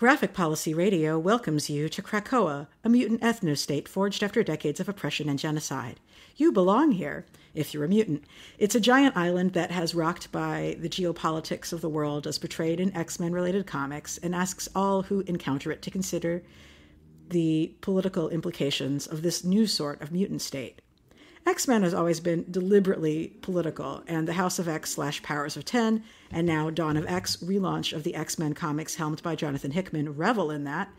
Graphic Policy Radio welcomes you to Krakoa, a mutant ethnostate forged after decades of oppression and genocide. You belong here, if you're a mutant. It's a giant island that has rocked by the geopolitics of the world as portrayed in X Men related comics and asks all who encounter it to consider the political implications of this new sort of mutant state. X Men has always been deliberately political, and the House of X slash Powers of Ten, and now Dawn of X relaunch of the X Men comics helmed by Jonathan Hickman revel in that.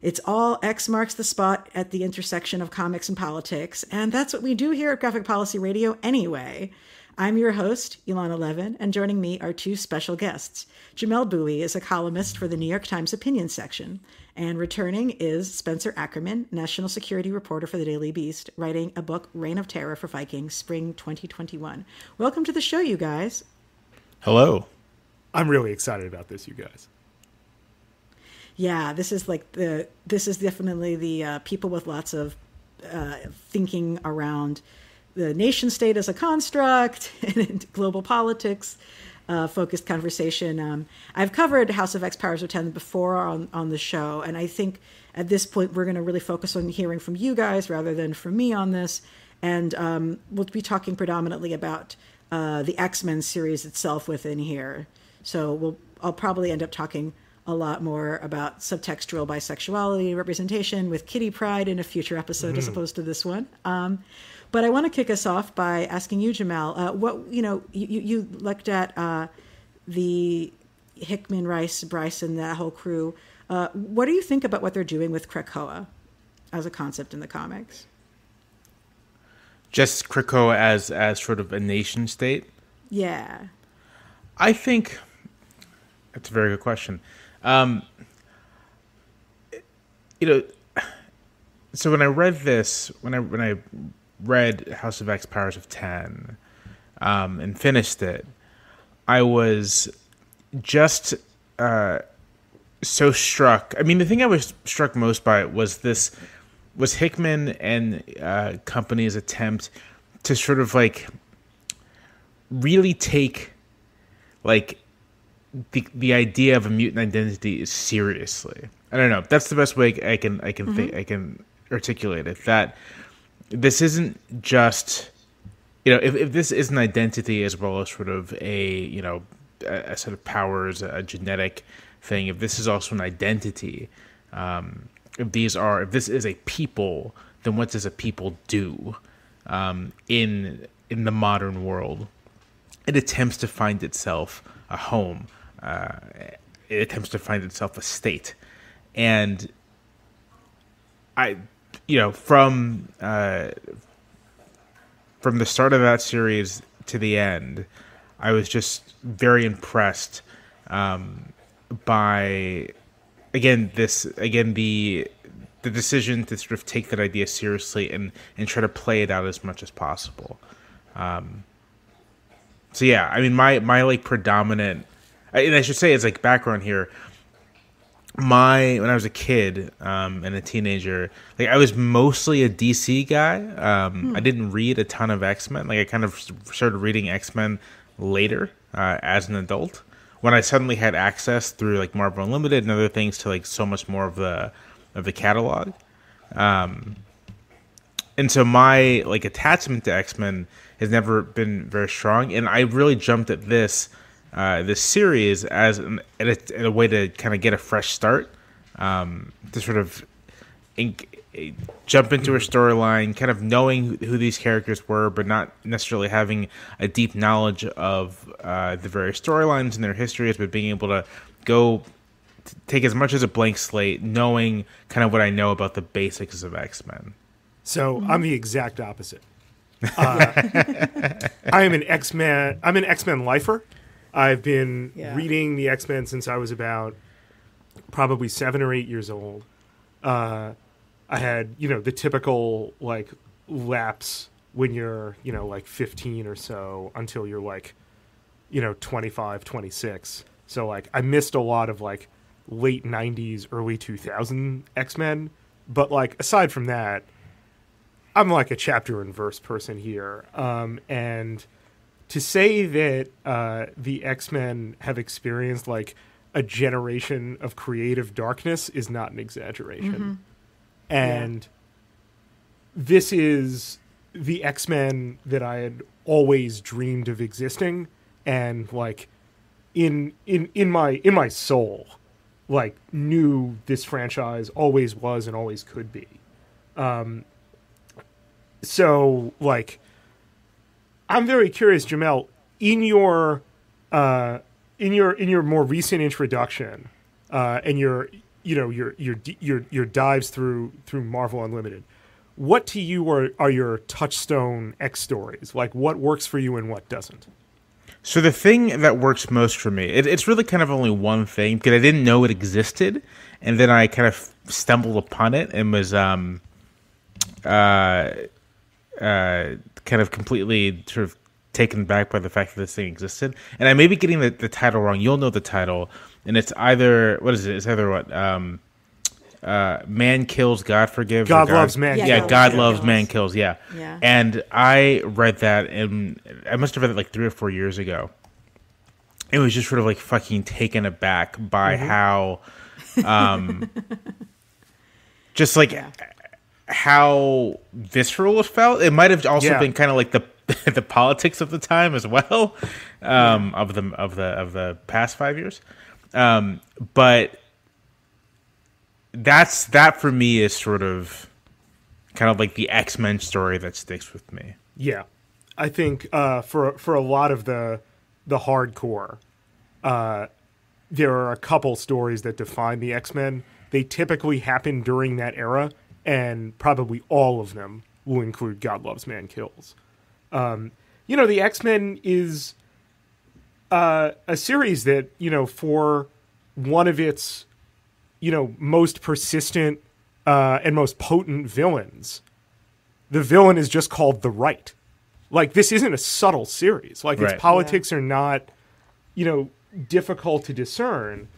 It's all X marks the spot at the intersection of comics and politics, and that's what we do here at Graphic Policy Radio anyway. I'm your host, Elana Levin, and joining me are two special guests. Jamelle Bouie is a columnist for the New York Times Opinion section, and returning is Spencer Ackerman, national security reporter for the Daily Beast, writing a book, Reign of Terror for Vikings, spring 2021. Welcome to the show, you guys. Hello. I'm really excited about this, you guys. Yeah, this is like the this is definitely the uh, people with lots of uh, thinking around the nation state as a construct and global politics uh, focused conversation. Um, I've covered House of X Powers of 10 before on, on the show, and I think at this point we're going to really focus on hearing from you guys rather than from me on this. And um, we'll be talking predominantly about uh, the X Men series itself within here. So we'll I'll probably end up talking a lot more about subtextual bisexuality representation with Kitty Pryde in a future episode mm-hmm. as opposed to this one. Um, but I want to kick us off by asking you, Jamelle, uh, what you know, you, you looked at uh, the Hickman, Rice, Bryson, that whole crew. Uh, what do you think about what they're doing with Krakoa as a concept in the comics? Just Krakoa as as sort of a nation state. Yeah, I think that's a very good question. Um, you know, so when I read this, when I when I read House of X Powers of Ten um, and finished it, I was just uh, so struck. I mean, the thing I was struck most by was this was Hickman and uh, company's attempt to sort of like really take like the the idea of a mutant identity is seriously. I don't know. That's the best way I can I can mm-hmm. think I can articulate it. That this isn't just you know if, if this is an identity as well as sort of a you know a, a set of powers a genetic thing if this is also an identity um, if these are if this is a people then what does a people do um, in in the modern world? It attempts to find itself a home uh, it attempts to find itself a state. And i you know, from uh, from the start of that series to the end, I was just very impressed um, by again this again the the decision to sort of take that idea seriously and and try to play it out as much as possible. Um, so yeah, I mean my my like predominant and I should say as like background here, my when I was a kid um, and a teenager, like I was mostly a DC guy. Um, hmm. I didn't read a ton of X Men. Like I kind of started reading X Men later uh, as an adult when I suddenly had access through like Marvel Unlimited and other things to like so much more of the of the catalog. Um, and so my like attachment to X Men has never been very strong, and I really jumped at this uh, this series as an, a, a, way to kind of get a fresh start, um, to sort of jump into a storyline, kind of knowing who these characters were, but not necessarily having a deep knowledge of uh, the various storylines and their histories, but being able to go take as much as a blank slate, knowing kind of what I know about the basics of X Men. So I'm the exact opposite. Uh, I am an X Men. I'm an X Men lifer. I've been yeah. reading the X Men since I was about probably seven or eight years old. Uh, I had, you know, the typical like lapse when you're, you know, like 15 or so until you're like, you know, 25, 26. So like I missed a lot of like late 90s, early 2000 X Men. But like aside from that, I'm like a chapter and verse person here. Um, and to say that uh, the X Men have experienced like a generation of creative darkness is not an exaggeration. Mm-hmm. And yeah. this is the X Men that I had always dreamed of existing, and like in in in my in my soul, like knew this franchise always was and always could be. Um, so like, I'm very curious, Jamelle, in your uh, in your in your more recent introduction, uh, and your you know your your your your dives through through Marvel Unlimited what to you are, are your touchstone X stories? Like what works for you and what doesn't? So the thing that works most for me, it, it's really kind of only one thing because I didn't know it existed, and then I kind of stumbled upon it and was um, uh, uh, kind of completely sort of taken back by the fact that this thing existed. And I may be getting the, the title wrong. You'll know the title, and it's either what is it? It's either what um, uh, man kills, God forgives. God, God loves man. Yeah, yeah God, loves, man kills. Yeah. yeah. And I read that, and I must have read it like three or four years ago. It was just sort of like fucking taken aback by mm-hmm. how, um, just like yeah. How visceral it felt. It might have also yeah. been kind of like the the politics of the time as well, um, of the of the of the past five years. Um, but that's that for me is sort of kind of like the X Men story that sticks with me. Yeah, I think uh, for for a lot of the the hardcore, uh, there are a couple stories that define the X Men. They typically happen during that era, and probably all of them will include God Loves Man Kills. Um, you know, the X Men is uh, a series that you know for one of its you know most persistent uh, and most potent villains, the villain is just called the right. Like this isn't a subtle series. Like right. its politics yeah. are not, you know, difficult to discern.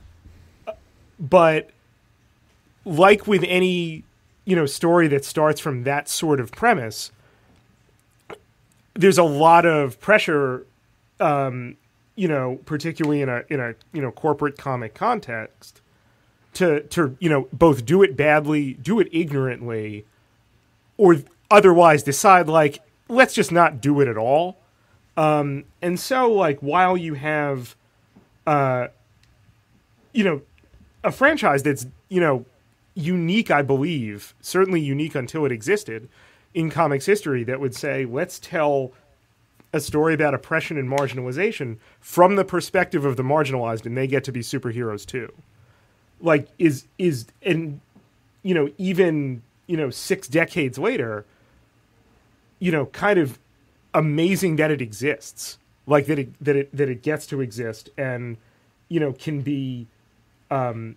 But like with any, you know, story that starts from that sort of premise, there's a lot of pressure um, you know, particularly in a in a you know corporate comic context, to to you know both do it badly, do it ignorantly, or otherwise decide like let's just not do it at all. Um, and so like while you have, uh, you know, a franchise that's you know unique, I believe, certainly unique until it existed in comics history, that would say let's tell a story about oppression and marginalization from the perspective of the marginalized, and they get to be superheroes too. Like is is and you know even you know six decades later you know kind of amazing that it exists. Like that it that it that it gets to exist and you know can be um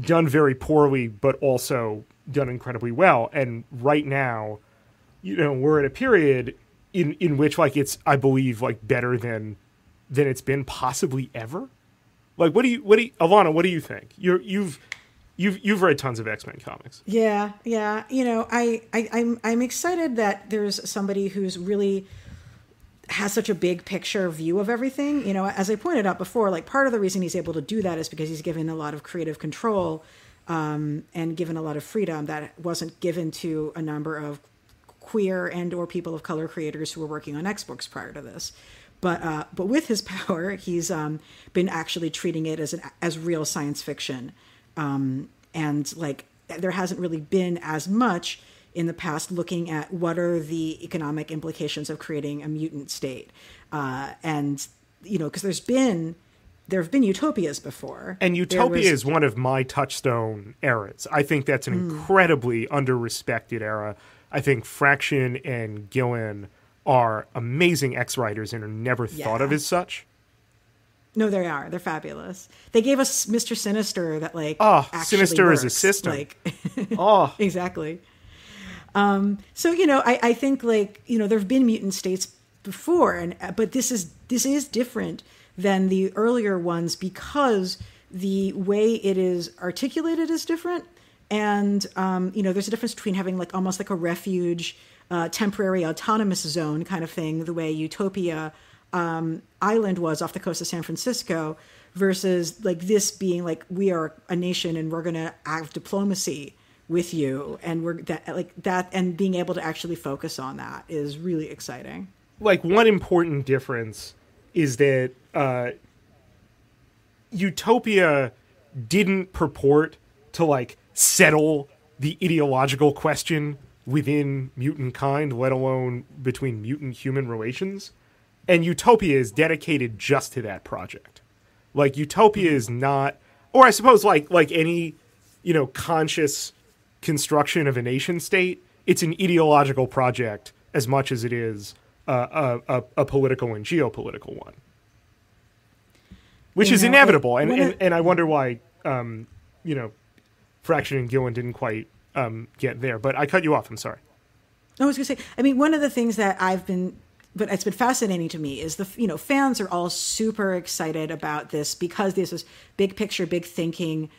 done very poorly but also done incredibly well and right now you know we're at a period in in which like it's i believe like better than than it's been possibly ever like, what do you, what do you, Elana, what do you think? You're, you've, you've, you've read tons of X Men comics. Yeah, yeah. You know, I, I, I'm, I'm excited that there's somebody who's really has such a big picture view of everything. You know, as I pointed out before, like part of the reason he's able to do that is because he's given a lot of creative control um, and given a lot of freedom that wasn't given to a number of queer and or people of color creators who were working on X books prior to this. But uh, but with his power, he's um, been actually treating it as an as real science fiction, um, and like there hasn't really been as much in the past looking at what are the economic implications of creating a mutant state, uh, and you know because there's been there have been utopias before. And utopia was... is one of my touchstone eras. I think that's an mm. incredibly underrespected era. I think Fraction and Gillen are amazing X writers and are never yeah. thought of as such. No, they are. They're fabulous. They gave us Mister Sinister that like oh, Sinister works. is a system. Like, oh, exactly. Um, so you know, I, I think like you know there have been mutant states before, and but this is this is different than the earlier ones because the way it is articulated is different, and um, you know there's a difference between having like almost like a refuge uh, temporary autonomous zone kind of thing, the way Utopia um, Island was off the coast of San Francisco, versus like this being like we are a nation and we're going to have diplomacy with you and we're that like that and being able to actually focus on that is really exciting. Like one important difference is that uh utopia didn't purport to like settle the ideological question within mutant kind let alone between mutant human relations. And utopia is dedicated just to that project. Like utopia is not or i suppose like like any you know conscious construction of a nation state, it's an ideological project as much as it is uh, a, a, a, political and geopolitical one, which you is know, inevitable. It, and, and, it, and, I wonder why, um, you know, Fraction and Gillen didn't quite um, get there. But I cut you off. I'm sorry. I was going to say, I mean, one of the things that I've been but it's been fascinating to me is the you know fans are all super excited about this because this is big picture big thinking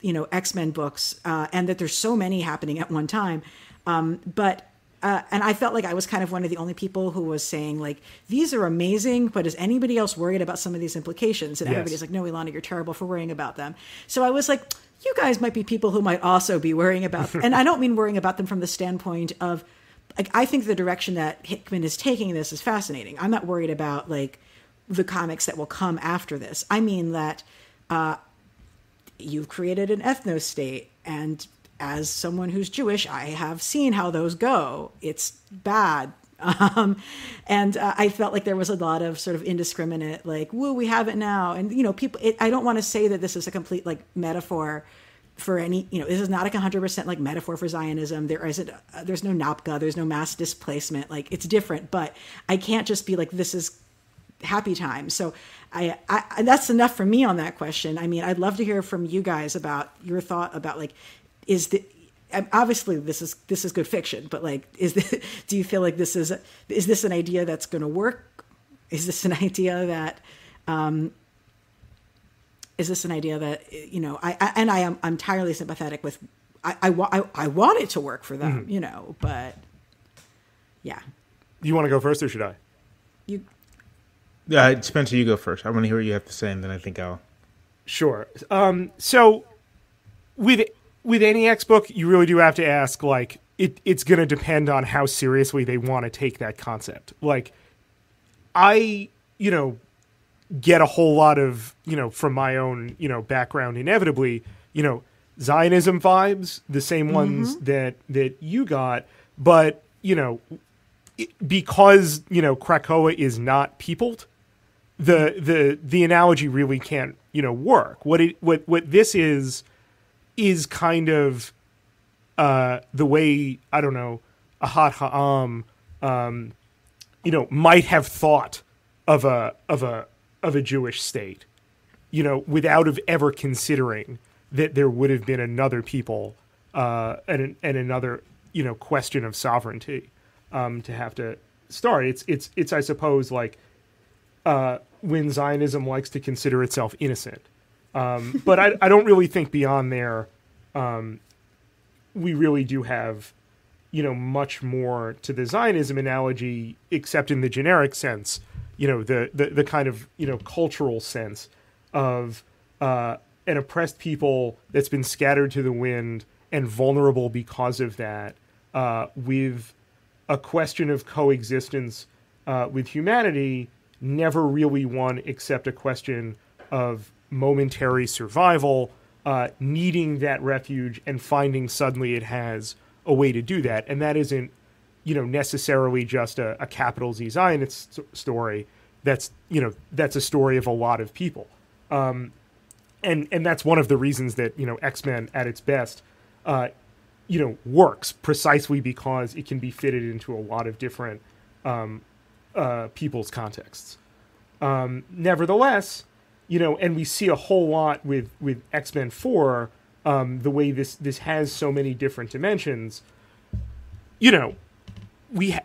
you know x-men books uh, and that there's so many happening at one time um, but uh, and I felt like I was kind of one of the only people who was saying like these are amazing, but is anybody else worried about some of these implications? And yes. everybody's like, no, Elana, you're terrible for worrying about them. So I was like, you guys might be people who might also be worrying about, and I don't mean worrying about them from the standpoint of like I think the direction that Hickman is taking this is fascinating. I'm not worried about like the comics that will come after this. I mean that uh, you've created an ethno state, and as someone who's Jewish, I have seen how those go. It's bad. Um, and uh, I felt like there was a lot of sort of indiscriminate, like, "woo, we have it now," and you know, people. It, I don't want to say that this is a complete like metaphor for any you know this is not like 100% like metaphor for zionism there isn't uh, there's no Nakba there's no mass displacement like it's different but i can't just be like this is happy time. So I, I that's enough for me on that question. I mean i'd love to hear from you guys about your thought about like is the obviously this is this is good fiction but like is the, do you feel like this is is this an idea that's going to work? Is this an idea that um, is this an idea that you know I, I and I am I'm entirely sympathetic with I, I, I, I want it to work for them mm-hmm. you know but yeah. You want to go first or should I? You yeah Spencer you go first. I want to hear what you have to say and then I think I'll sure. Um so with with any X book you really do have to ask like it it's going to depend on how seriously they want to take that concept. Like I you know get a whole lot of you know from my own you know background inevitably you know zionism vibes the same ones mm-hmm. that that you got but you know because you know krakoa is not peopled the the the analogy really can't you know work what it what what this is is kind of uh the way i don't know ahad ha'am um you know might have thought of a of a of a Jewish state, you know, without of ever considering that there would have been another people uh, and and another you know question of sovereignty um, to have to start. It's it's it's I suppose like uh, when Zionism likes to consider itself innocent, um, but I I don't really think beyond there. Um, we really do have you know much more to the Zionism analogy, except in the generic sense you know the, the the kind of you know cultural sense of uh, an oppressed people that's been scattered to the wind and vulnerable because of that, uh, with a question of coexistence uh, with humanity, never really one except a question of momentary survival, uh, needing that refuge and finding suddenly it has a way to do that, and that isn't you know necessarily just a, a capital Z Zionist story. That's you know that's a story of a lot of people, um, and and that's one of the reasons that you know X Men at its best, uh, you know, works precisely because it can be fitted into a lot of different um, uh, people's contexts. Um, nevertheless, you know, and we see a whole lot with with X Men Four, um, the way this this has so many different dimensions. You know, we ha-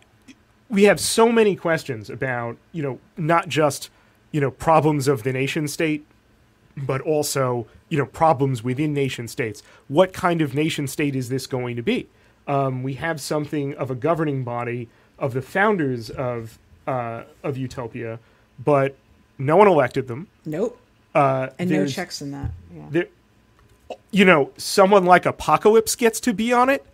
we have so many questions about you know not just you know problems of the nation state but also you know problems within nation states what kind of nation state is this going to be um, we have something of a governing body of the founders of uh, of utopia but no one elected them nope Uh, and no checks in that. Yeah. there, you know, someone like Apocalypse gets to be on it.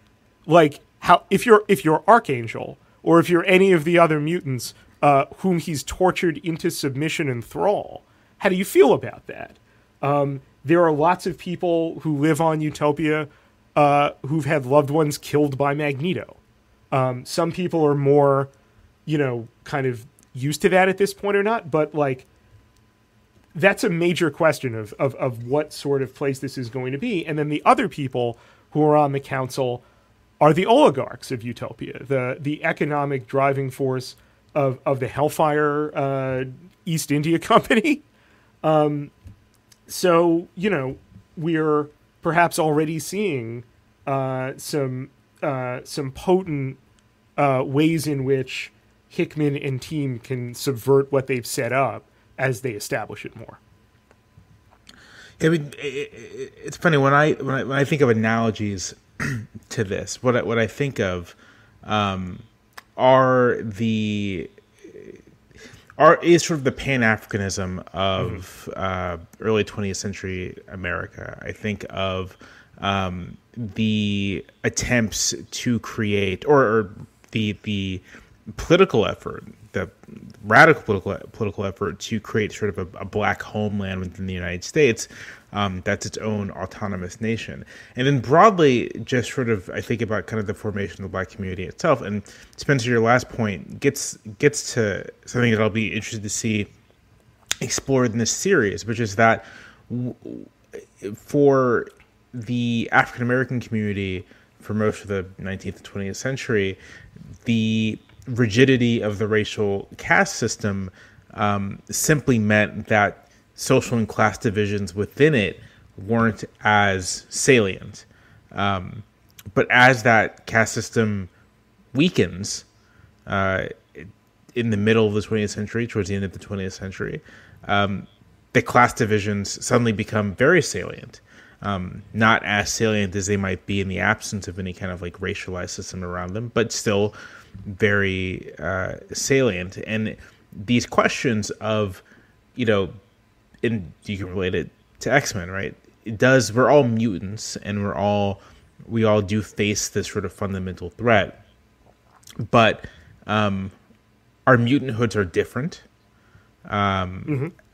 Like how if you're if you're Archangel or if you're any of the other mutants uh, whom he's tortured into submission and thrall, how do you feel about that? Um, there are lots of people who live on Utopia uh, who've had loved ones killed by Magneto. Um, some people are more, you know, kind of used to that at this point or not, but like that's a major question of, of, of what sort of place this is going to be. And then the other people who are on the council are the oligarchs of Utopia, the the economic driving force of, of the Hellfire uh, East India Company. Um, so, you know, we're perhaps already seeing uh, some uh, some potent uh, ways in which Hickman and team can subvert what they've set up as they establish it more. I mean, it's funny when I when I, when I think of analogies to this. What I, what I think of um, are the are is sort of the Pan Africanism of uh, early 20th century America. I think of um, the attempts to create or, or the the political effort, the radical political political effort to create sort of a, a black homeland within the United States um, that's its own autonomous nation. And then broadly, just sort of, I think about kind of the formation of the black community itself. And Spencer, your last point gets gets to something that I'll be interested to see explored in this series, which is that for the African American community for most of the 19th and 20th century, the rigidity of the racial caste system um, simply meant that social and class divisions within it weren't as salient. Um, but as that caste system weakens uh, in the middle of the 20th century, towards the end of the 20th century, um, the class divisions suddenly become very salient. Um, not as salient as they might be in the absence of any kind of like racialized system around them, but still very uh, salient. And these questions of, you know, and you can relate it to X Men, right? It does. We're all mutants, and we're all we all do face this sort of fundamental threat, but um, our mutant hoods are different. Um,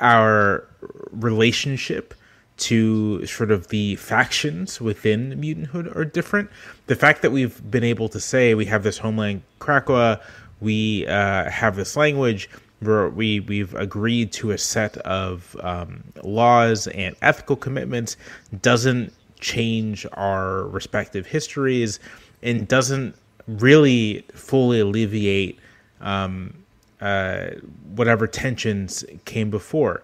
Our relationship to sort of the factions within mutanthood are different. The fact that we've been able to say we have this homeland Krakoa, we uh, have this language, we're, we we've agreed to a set of um, laws and ethical commitments doesn't change our respective histories and doesn't really fully alleviate um, uh, whatever tensions came before.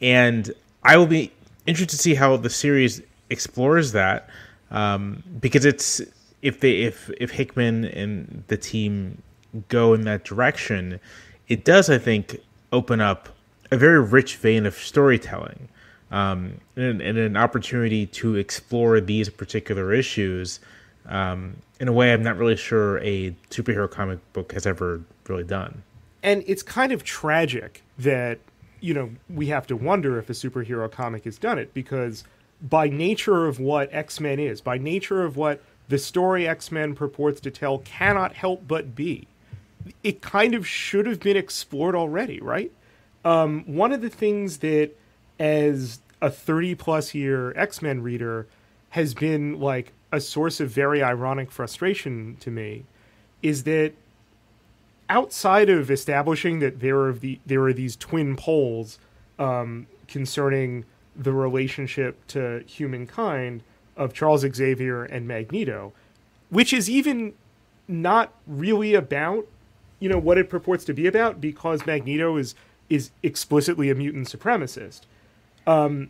And I will be interested to see how the series explores that um, because it's if they if if Hickman and the team go in that direction, it does I think open up a very rich vein of storytelling um, and, and an opportunity to explore these particular issues um, in a way I'm not really sure a superhero comic book has ever really done. and it's kind of tragic that you know we have to wonder if a superhero comic has done it because by nature of what x-men is by nature of what the story x-men purports to tell cannot help but be it kind of should have been explored already right? Um, one of the things that as a 30 plus year x-men reader has been like a source of very ironic frustration to me is that outside of establishing that there are the there are these twin poles um, concerning the relationship to humankind of Charles Xavier and Magneto, which is even not really about you know what it purports to be about because Magneto is is explicitly a mutant supremacist. Um,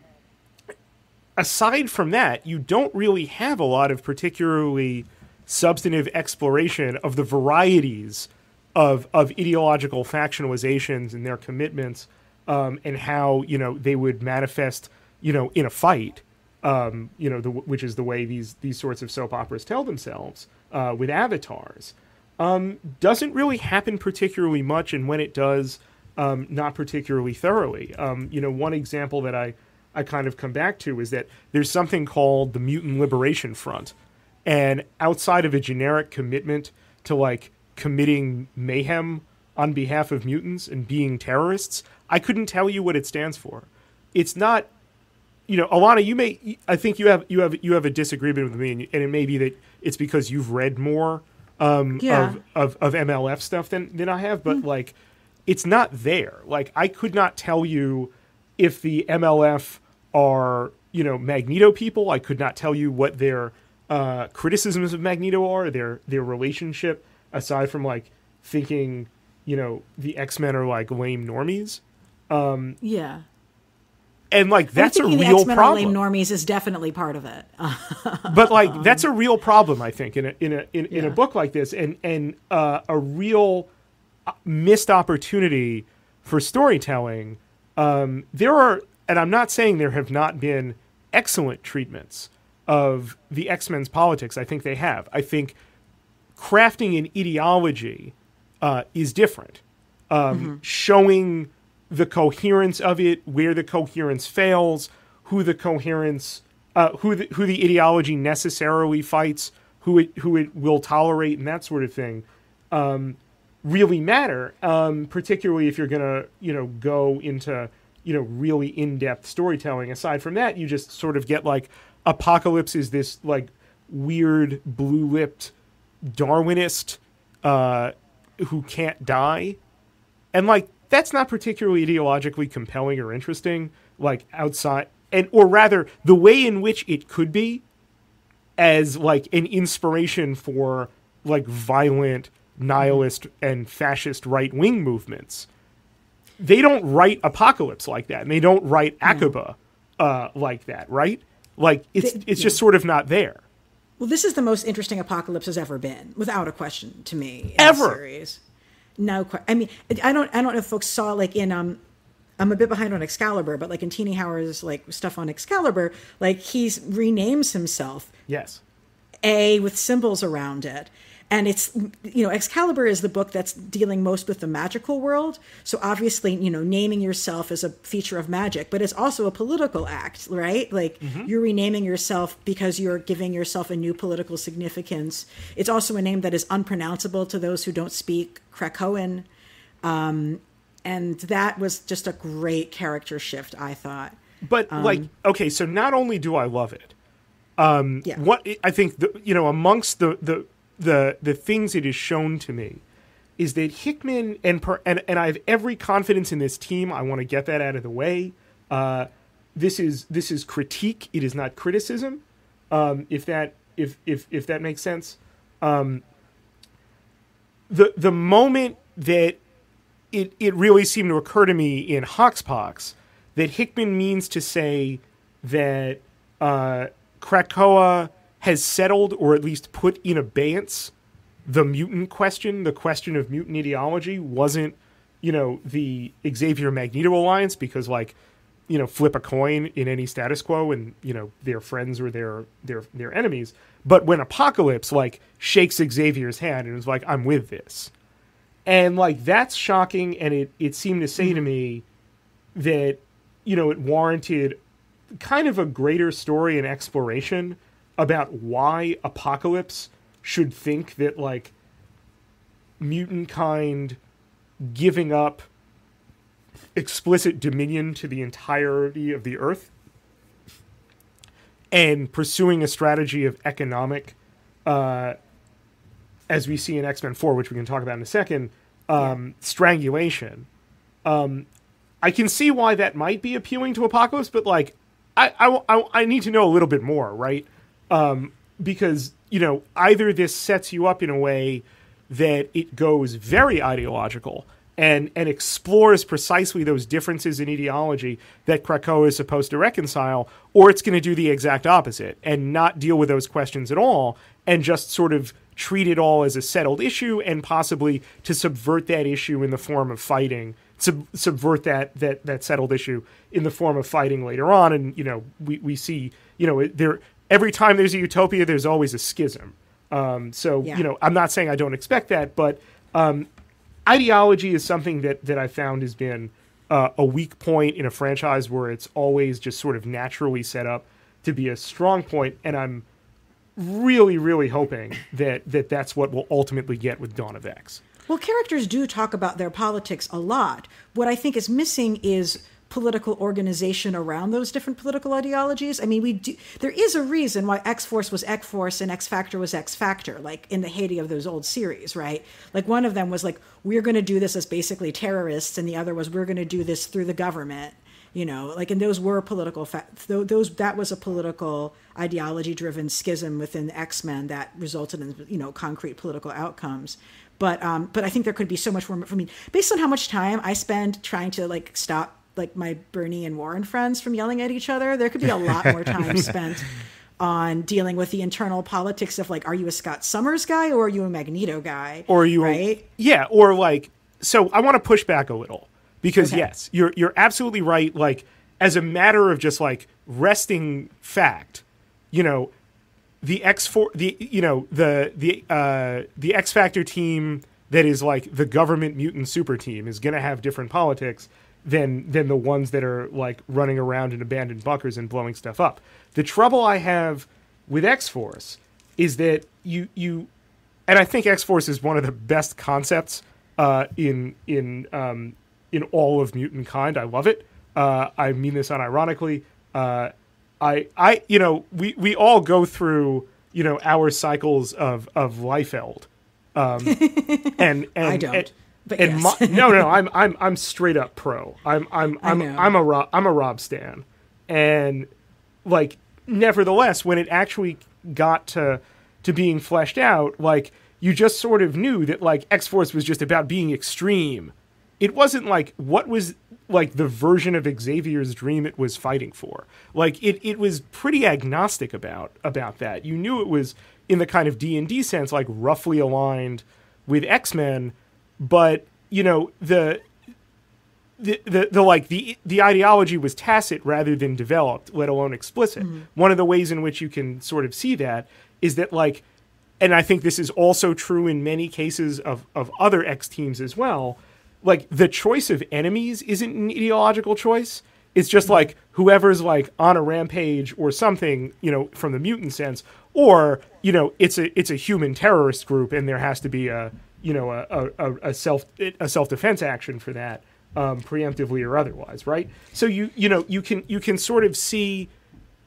aside from that, you don't really have a lot of particularly substantive exploration of the varieties of of ideological factionalizations and their commitments, um, and how you know they would manifest, you know, in a fight. Um, you know, the, which is the way these these sorts of soap operas tell themselves uh, with avatars. Um, doesn't really happen particularly much, and when it does, um, not particularly thoroughly. Um, you know, one example that I I kind of come back to is that there's something called the Mutant Liberation Front. And outside of a generic commitment to like committing mayhem on behalf of mutants and being terrorists, I couldn't tell you what it stands for. It's not you know, Elana, you may I think you have you have you have a disagreement with me and, and it may be that it's because you've read more um, Yeah. of, of of MLF stuff than than I have, but like it's not there. Like I could not tell you if the MLF are you know Magneto people. I could not tell you what their uh, criticisms of Magneto are, their their relationship aside from like thinking you know the X Men are like lame normies, Um, Yeah. and like that's a I think the real X-Men problem. lame normies is definitely part of it. But like that's a real problem i think in a in a in, in a book like this and and uh, a real uh, missed opportunity for storytelling um, there are and i'm not saying there have not been excellent treatments of the x-men's politics i think they have i think crafting an ideology uh, is different um, showing the coherence of it, where the coherence fails, who the coherence, uh, who the, who the ideology necessarily fights, who it who it will tolerate, and that sort of thing, um, really matter. Um, particularly if you're gonna you know go into you know really in depth storytelling. Aside from that, you just sort of get like apocalypse is this like weird blue lipped Darwinist uh, who can't die. And like that's not particularly ideologically compelling or interesting like outside and or rather the way in which it could be as like an inspiration for like violent nihilist and fascist right-wing movements. They don't write apocalypse like that and they don't write Akaba uh, like that right? Like it's They- it's just sort of not there well, this is the most interesting apocalypse has ever been, without a question, to me. In Ever. Series. No, I mean, I don't. I don't know if folks saw like in um. I'm a bit behind on Excalibur, but like in Tini Howard's like stuff on Excalibur, like he's renames himself yes A with symbols around it. And it's, you know, Excalibur is the book that's dealing most with the magical world. So obviously, you know, naming yourself is a feature of magic, but it's also a political act, right? Like mm-hmm. you're renaming yourself because you're giving yourself a new political significance. It's also a name that is unpronounceable to those who don't speak Krakoan. Um, and that was just a great character shift, I thought. But um, like, okay, so not only do I love it, um, Yeah. what I think the, you know amongst the the the the things it has shown to me is that Hickman and per, and and I have every confidence in this team. I want to get that out of the way. Uh, this is this is critique. It is not criticism. Um, if that if if if that makes sense. Um, the the moment that it it really seemed to occur to me in Hoxpox that Hickman means to say that uh, Krakoa has settled or at least put in abeyance the mutant question, the question of mutant ideology wasn't, you know, the Xavier Magneto alliance because like, you know, flip a coin in any status quo and, you know, their friends or their their their enemies. But when Apocalypse like shakes Xavier's hand and is like, I'm with this. And like that's shocking and it it seemed to say to mm-hmm. me that, you know, it warranted kind of a greater story and exploration about why Apocalypse should think that like mutant kind giving up explicit dominion to the entirety of the earth and pursuing a strategy of economic uh, as we see in X-Men 4 which we can talk about in a second um, strangulation. Um, I can see why that might be appealing to Apocalypse but like I, I, I, I need to know a little bit more right um, because you know either this sets you up in a way that it goes very ideological and and explores precisely those differences in ideology that Krakoa is supposed to reconcile, or it's going to do the exact opposite and not deal with those questions at all, and just sort of treat it all as a settled issue, and possibly to subvert that issue in the form of fighting, sub- subvert that that that settled issue in the form of fighting later on, and you know we we see you know there every time there's a utopia, there's always a schism. Um, so Yeah. you know, I'm not saying I don't expect that, but um, ideology is something that that I found has been uh, a weak point in a franchise where it's always just sort of naturally set up to be a strong point, and I'm really, really hoping that that that's what we'll ultimately get with Dawn of X. Well, characters do talk about their politics a lot. What I think is missing is political organization around those different political ideologies. I mean, we do, there is a reason why X Force was X Force and X Factor was X Factor, like in the heyday of those old series, right? Like one of them was like, we're going to do this as basically terrorists, and the other was we're going to do this through the government. You know, like, and those were political. Fa- those that was a political ideology driven schism within X Men that resulted in you know concrete political outcomes. But um, but I think there could be so much more. I mean, based on how much time I spend trying to like stop like my Bernie and Warren friends from yelling at each other. There could be a lot more time spent on dealing with the internal politics of like, are you a Scott Summers guy or are you a Magneto guy? Or you right? Yeah, or like so I want to push back a little because okay. yes, you're you're absolutely right. Like as a matter of just like resting fact, you know, the X four the you know the the uh, the X Factor team that is like the government mutant super team is going to have different politics than than the ones that are like running around in abandoned bunkers and blowing stuff up. The trouble I have with X Force is that you you and I think X Force is one of the best concepts uh, in in um, in all of mutant kind. I love it. Uh, I mean this unironically. Uh, I I you know we we all go through you know our cycles of of Liefeld. Um, and and I don't. And, but and yes. my, no, no, I'm I'm I'm straight up pro. I'm I'm I'm I'm a Rob, I'm a Rob Stan, and like nevertheless, when it actually got to to being fleshed out, like you just sort of knew that like X Force was just about being extreme. It wasn't like what was like the version of Xavier's dream it was fighting for. Like it it was pretty agnostic about about that. You knew it was in the kind of D and D sense, like roughly aligned with X Men but you know the the, the, the like the the ideology was tacit rather than developed, let alone explicit. Mm-hmm. One of the ways in which you can sort of see that is that like, and I think this is also true in many cases of of other X teams as well. Like the choice of enemies isn't an ideological choice. It's just mm-hmm. like whoever's like on a rampage or something, you know, from the mutant sense, or you know, it's a it's a human terrorist group, and there has to be a you know a, a, a self a self defense action for that um, preemptively or otherwise, right? So you you know you can you can sort of see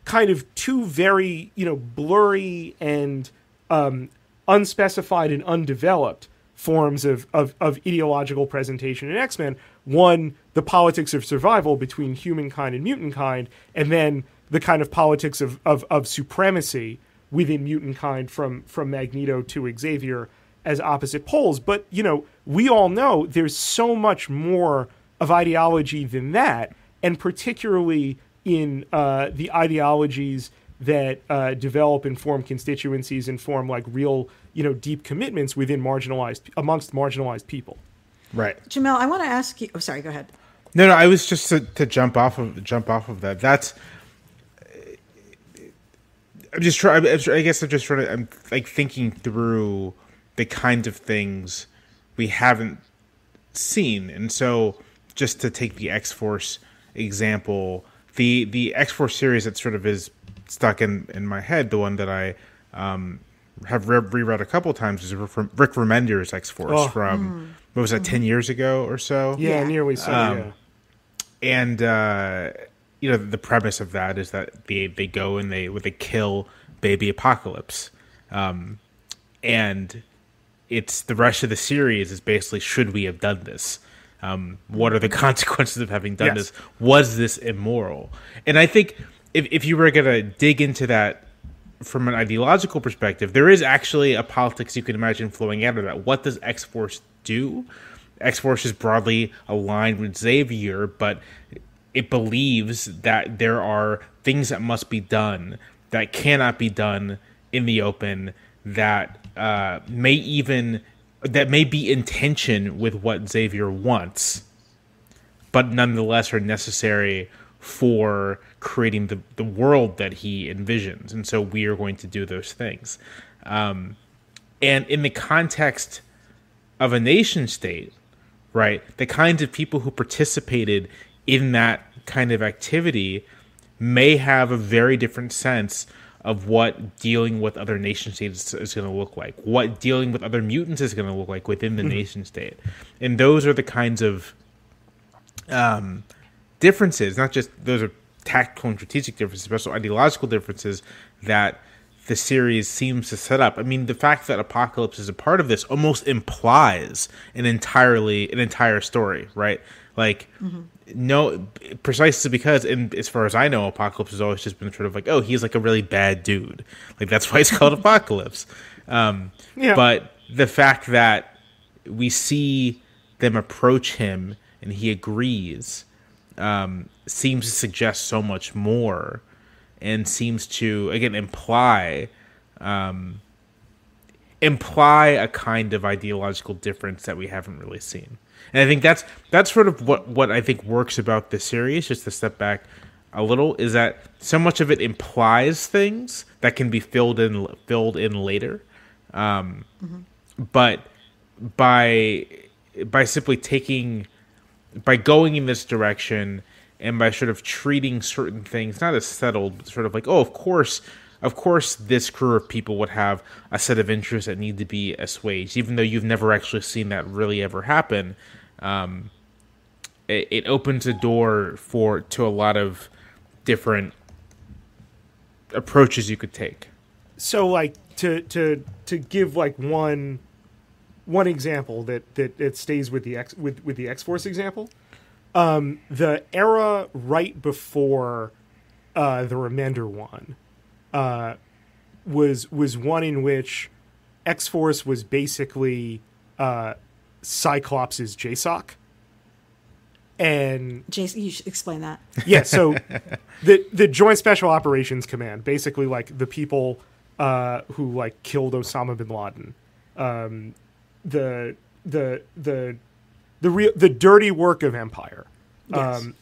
kind of two very you know blurry and um, unspecified and undeveloped forms of, of, of ideological presentation in X Men. One, the politics of survival between humankind and mutant kind, and then the kind of politics of, of, of supremacy within mutant kind from, from Magneto to Xavier as opposite poles. But, you know, we all know there's so much more of ideology than that, and particularly in uh, the ideologies that uh, develop and form constituencies and form like real, you know, deep commitments within marginalized amongst marginalized people. Right, Jamelle. I want to ask you. Oh, sorry. Go ahead. No, no. I was just to, to jump off of jump off of that. That's. I'm just trying. I guess I'm just trying to. I'm like thinking through the kind of things we haven't seen. And so, just to take the X Force example, the the X Force series that sort of is stuck in in my head, the one that I um, have re- reread a couple times is Rick Remender's X Force oh. from mm. what was that ten years ago or so? Yeah, yeah. nearly so. Um, yeah. And uh, you know the premise of that is that they they go and they they kill baby Apocalypse, um, and it's the rest of the series is basically should we have done this? Um, what are the consequences of having done yes. this? Was this immoral? And I think if if you were gonna dig into that from an ideological perspective, there is actually a politics you can imagine flowing out of that. What does X Force do? X Force is broadly aligned with Xavier, but it believes that there are things that must be done that cannot be done in the open that uh, may even that may be in tension with what Xavier wants, but nonetheless are necessary for creating the, the world that he envisions. And so we are going to do those things. Um, and in the context of a nation state, right? The kinds of people who participated in that kind of activity may have a very different sense of what dealing with other nation states is going to look like, what dealing with other mutants is going to look like within the mm-hmm. nation state. And those are the kinds of um, differences, not just those are tactical and strategic differences, but also ideological differences that the series seems to set up. I mean, the fact that Apocalypse is a part of this almost implies an entirely an entire story, right? Like, mm-hmm. No, precisely because, and as far as I know, Apocalypse has always just been sort of like, oh, he's like a really bad dude. Like that's why it's called Apocalypse. Um, yeah. But the fact that we see them approach him and he agrees um, seems to suggest so much more and seems to again imply um, imply a kind of ideological difference that we haven't really seen. And I think that's that's sort of what what I think works about this series. Just to step back a little, is that so much of it implies things that can be filled in filled in later, um, mm-hmm. but by by simply taking by going in this direction and by sort of treating certain things not as settled, sort of like, oh, of course, of course, this crew of people would have a set of interests that need to be assuaged, even though you've never actually seen that really ever happen. Um, it, it opens a door for to a lot of different approaches you could take. So, like to to to give like one one example that that it stays with the X with with the X Force example um, the era right before uh, the Remender one uh, was was one in which X Force was basically uh, Cyclops' is JSOC. And Jason, you should explain that. Yeah, so the the Joint Special Operations Command, basically like the people uh, who like killed Osama bin Laden, um, the the the the real the dirty work of Empire. Yes. Um,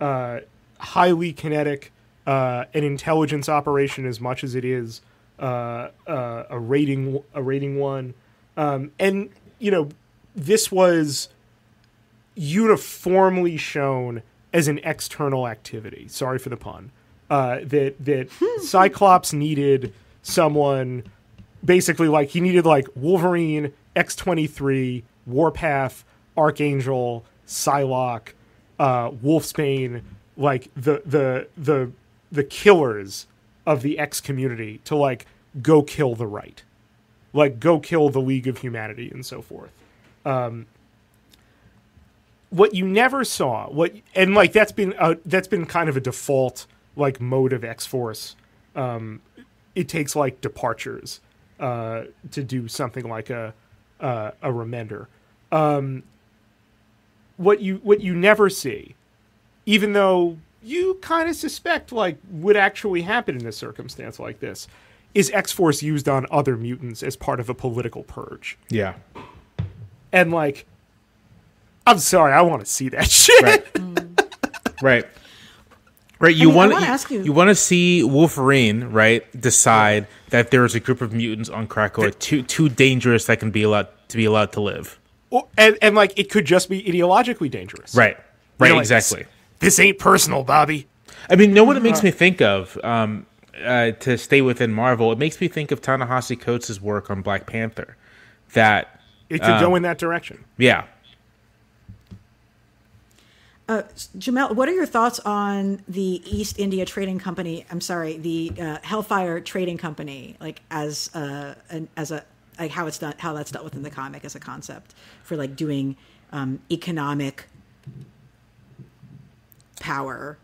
uh, highly kinetic, uh, an intelligence operation as much as it is uh, uh, a rating a rating one, um, and you know this was uniformly shown as an external activity. Sorry for the pun. Uh, that that Cyclops needed someone basically like he needed like Wolverine, X twenty three, Warpath, Archangel, Psylocke, uh, Wolfsbane, like the the the the killers of the X community to like go kill the right, like go kill the League of Humanity and so forth. Um, what you never saw, what and like that's been a, that's been kind of a default like mode of X Force. Um, it takes like departures uh, to do something like a uh, a Remender. Um, what you what you never see, even though you kind of suspect like would actually happen in a circumstance like this, is X Force used on other mutants as part of a political purge. Yeah. And like, I'm sorry, I want to see that shit. Right. right. Right, you I mean, want to ask you, you want to see Wolverine, right? Decide that there is a group of mutants on Krakoa too too dangerous that can be allowed to be allowed to live. Well, and and like it could just be ideologically dangerous. Right. Right. You know, exactly. Like, this, this, ain't personal, Bobby. I mean, know what it makes uh-huh. me think of? Um, uh, to stay within Marvel, it makes me think of Ta-Nehisi Coates' work on Black Panther. That it could um, go in that direction. Yeah. Uh, Jamelle, what are your thoughts on the East India Trading Company? I'm sorry, the uh, Hellfire Trading Company, like as a, an, as a like how it's done, how that's dealt with in the comic as a concept for like doing um, economic power,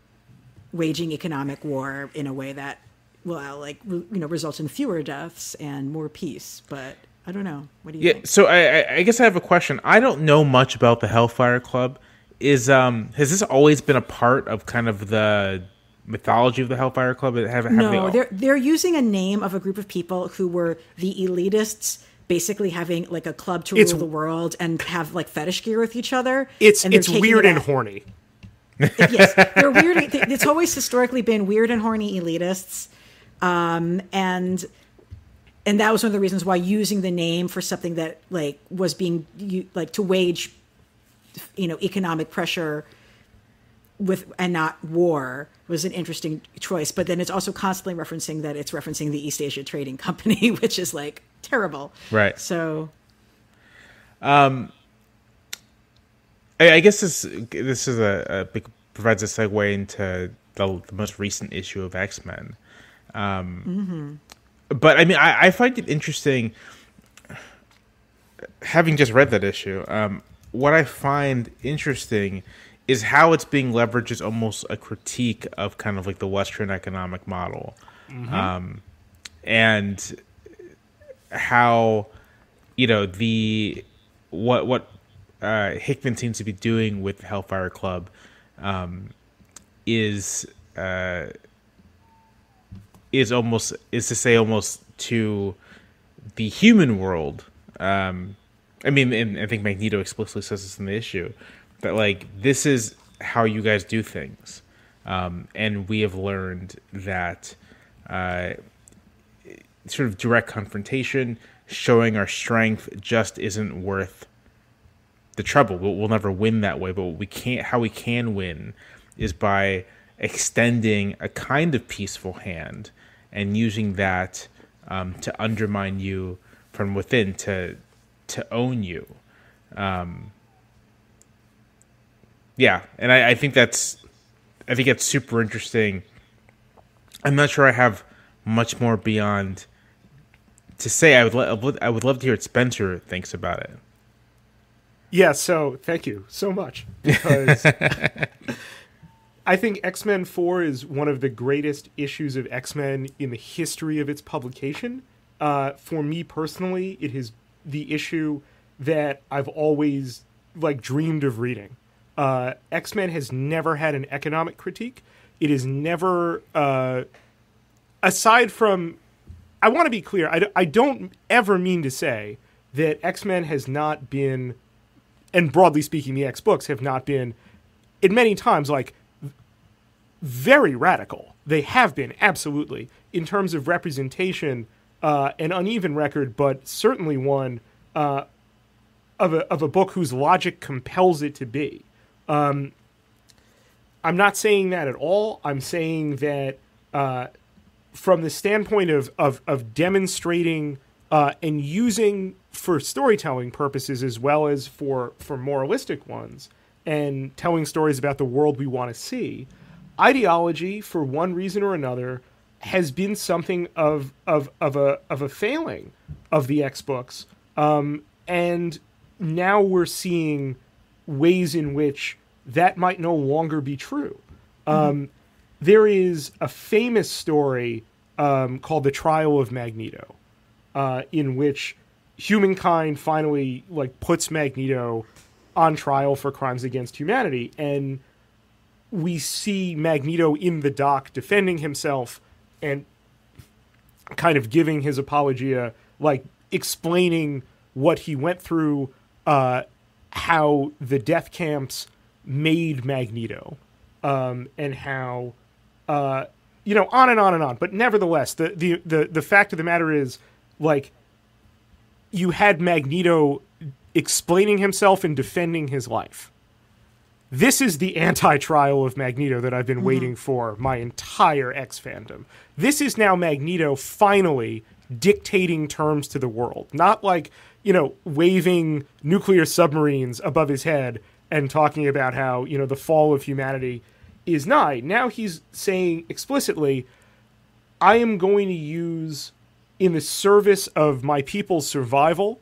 waging economic war in a way that well, like you know, results in fewer deaths and more peace. But I don't know. What do you? Yeah. Think? So I, I guess I have a question. I don't know much about the Hellfire Club. Is um has this always been a part of kind of the mythology of the Hellfire Club? Have, have no, they are they're using a name of a group of people who were the elitists, basically having like a club to it's, rule the world and have like fetish gear with each other. It's it's weird and horny. yes, they're weird. It's always historically been weird and horny elitists, um, and and that was one of the reasons why using the name for something that like was being like to wage you know economic pressure with and not war was an interesting choice. But then it's also constantly referencing that it's referencing the East Asia Trading Company, which is like terrible. Right. So. Um. I, I guess this this is a, a big provides a segue into the, the most recent issue of X Men. Um, mm-hmm. But I mean, I, I, find it interesting. Having just read that issue, um, what I find interesting is how it's being leveraged as almost a critique of kind of like the Western economic model, mm-hmm. um, and how you know the what what uh, Hickman seems to be doing with Hellfire Club um, is uh, is almost is to say almost to the human world. Um, I mean, and I think Magneto explicitly says this in the issue that like this is how you guys do things, um, and we have learned that uh, sort of direct confrontation, showing our strength, just isn't worth the trouble. We'll, we'll never win that way, but we can't. How we can win is by extending a kind of peaceful hand and using that um, to undermine you from within, to to own you. Um, yeah, and I, I think that's I think that's super interesting. I'm not sure I have much more beyond to say. I would lo- I would love to hear what Spencer thinks about it. Yeah, so thank you so much because I think X Men 4 is one of the greatest issues of X Men in the history of its publication. Uh, for me personally, it is the issue that I've always like dreamed of reading. Uh, X Men has never had an economic critique. It is never, uh, aside from, I want to be clear. I d- I don't ever mean to say that X Men has not been, and broadly speaking, the X books have not been, in many times, like very radical. They have been absolutely in terms of representation, uh, an uneven record, but certainly one uh, of a of a book whose logic compels it to be. Um, I'm not saying that at all. I'm saying that uh, from the standpoint of of, of demonstrating uh, and using for storytelling purposes as well as for for moralistic ones, and telling stories about the world we want to see ideology, for one reason or another, has been something of of of a of a failing of the X books, um, and now we're seeing ways in which that might no longer be true. Mm-hmm. Um, there is a famous story um, called the Trial of Magneto, uh, in which humankind finally like puts Magneto on trial for crimes against humanity, and we see Magneto in the dock defending himself and kind of giving his apologia, like explaining what he went through, uh, how the death camps made Magneto, um, and how, uh, you know, on and on and on. But nevertheless, the, the the the fact of the matter is, like, you had Magneto explaining himself and defending his life this is the anti-trial of Magneto that I've been mm-hmm. waiting for my entire X fandom. This is now Magneto finally dictating terms to the world, not like you know waving nuclear submarines above his head and talking about how you know the fall of humanity is nigh. Now he's saying explicitly, I am going to use in the service of my people's survival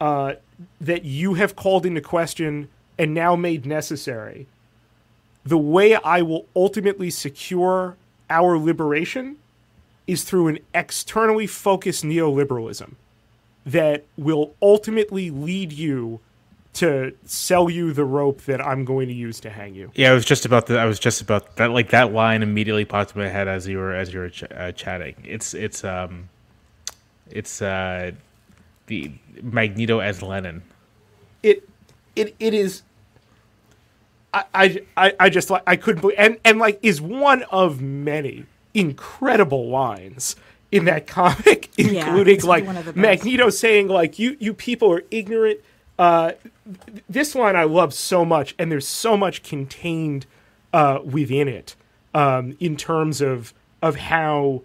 uh, that you have called into question and now made necessary, the way I will ultimately secure our liberation is through an externally focused neoliberalism that will ultimately lead you to sell you the rope that I'm going to use to hang you. Yeah, I was just about the. I was just about that. Like that line immediately popped in my head as you were as you were ch- uh, chatting. It's it's um, it's uh, the Magneto as Lenin. It it it is I, I, I just like I couldn't believe and and like is one of many incredible lines in that comic, including yeah, like Magneto saying like you you people are ignorant. uh, th- this line I love so much, and there's so much contained uh, within it um, in terms of of how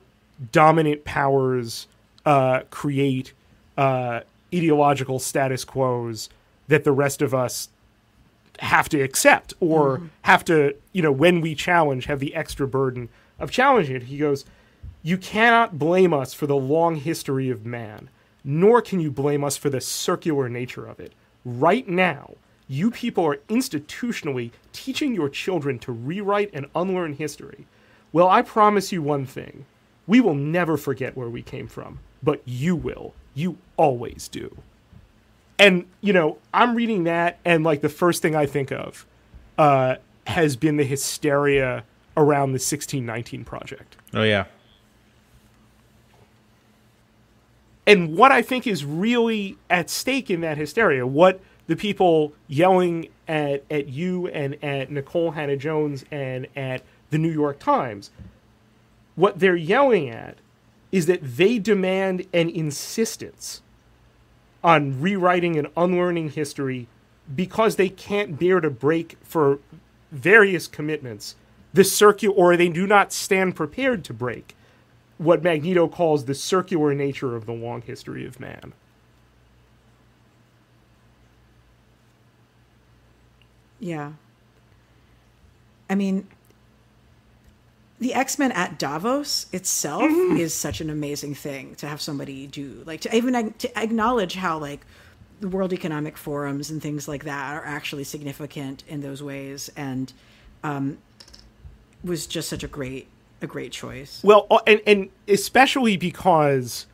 dominant powers uh, create uh, ideological status quos that the rest of us have to accept or mm-hmm. have to, you know, when we challenge, have the extra burden of challenging it. He goes, You cannot blame us for the long history of man, nor can you blame us for the circular nature of it. Right now, you people are institutionally teaching your children to rewrite and unlearn history. Well, I promise you one thing we will never forget where we came from, but you will. You always do. And, you know, I'm reading that, and like the first thing I think of uh, has been the hysteria around the 1619 project. Oh, yeah. And what I think is really at stake in that hysteria, what the people yelling at, at you and at Nikole Hannah-Jones and at the New York Times, what they're yelling at is that they demand an insistence on rewriting and unlearning history because they can't bear to break for various commitments the circular or they do not stand prepared to break what Magneto calls the circular nature of the long history of man. Yeah. I mean, the X Men at Davos itself mm-hmm. is such an amazing thing to have somebody do. Like to even to acknowledge how like the World Economic Forums and things like that are actually significant in those ways, and um, was just such a great a great choice. Well, uh, and and especially because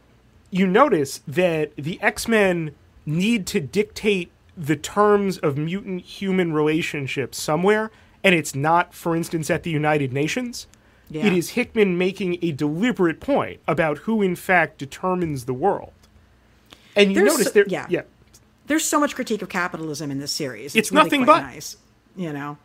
you notice that the X Men need to dictate the terms of mutant human relationships somewhere, and it's not, for instance, at the United Nations yeah. It is Hickman making a deliberate point about who, in fact, determines the world. And you There's notice so, there, yeah. yeah. There's so much critique of capitalism in this series. It's, it's really nothing but nice, you know.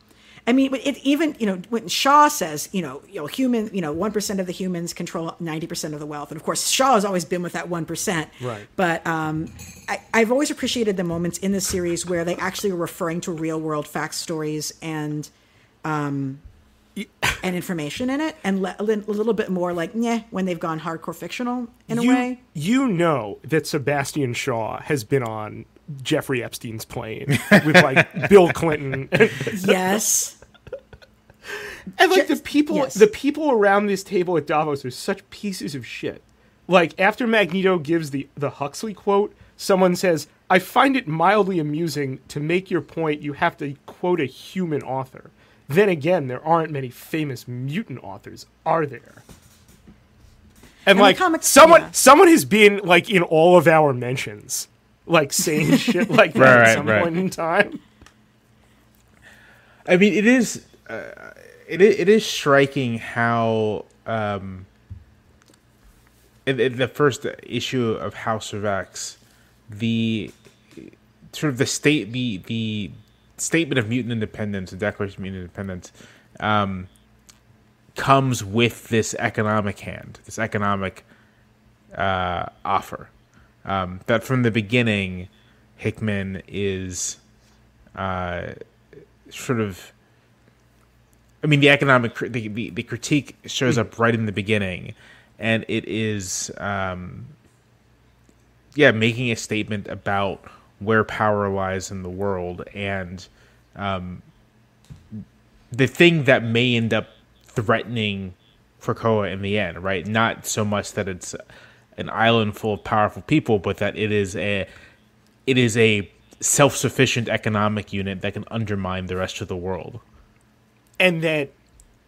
I mean, it even you know when Shaw says you know you know human you know one percent of the humans control ninety percent of the wealth, and of course Shaw has always been with that one percent. Right. But um, I, I've always appreciated the moments in the series where they actually are referring to real world fact stories and um, and information in it, and le- a little bit more like yeah when they've gone hardcore fictional in you, a way. You know that Sebastian Shaw has been on Jeffrey Epstein's plane with like Bill Clinton. yes. And like Just, the people, yes. the people around this table at Davos are such pieces of shit. Like after Magneto gives the the Huxley quote, someone says, "I find it mildly amusing to make your point. You have to quote a human author." Then again, there aren't many famous mutant authors, are there? And, and like comics, someone, yeah. someone has been like in all of our mentions, like saying shit like that right, at some right. point in time. I mean, it is, uh, it it is striking how um, in, in the first issue of House of X, the sort of the state, the the statement of mutant independence, the Declaration of Mutant Independence, um, comes with this economic hand, this economic uh, offer. Um, that from the beginning, Hickman is uh, sort of. I mean, the economic the, the, the, critique shows up right in the beginning, and it is, um, yeah, making a statement about where power lies in the world and um, the thing that may end up threatening Krakoa in the end, right? Not so much that it's an island full of powerful people, but that it is a it is a self-sufficient economic unit that can undermine the rest of the world. And that